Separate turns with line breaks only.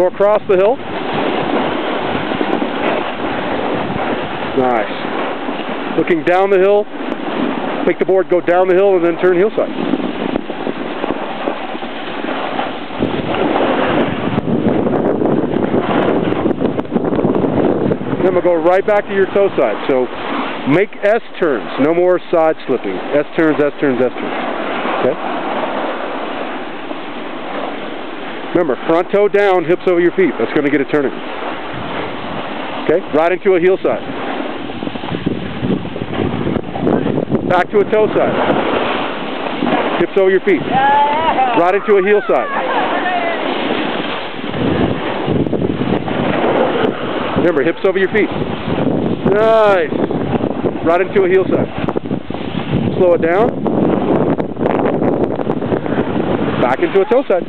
Go across the hill. Nice. Looking down the hill. Make the board go down the hill and then turn heel side. Then we'll go right back to your toe side. So make S turns. No more side slipping. S turns, S turns, S turns. Okay? Remember, front toe down, hips over your feet. That's going to get it turning. Okay? Right into a heel side. Back to a toe side. Hips over your feet. Right into a heel side. Remember, hips over your feet. Nice. Right into a heel side. Slow it down. Back into a toe side.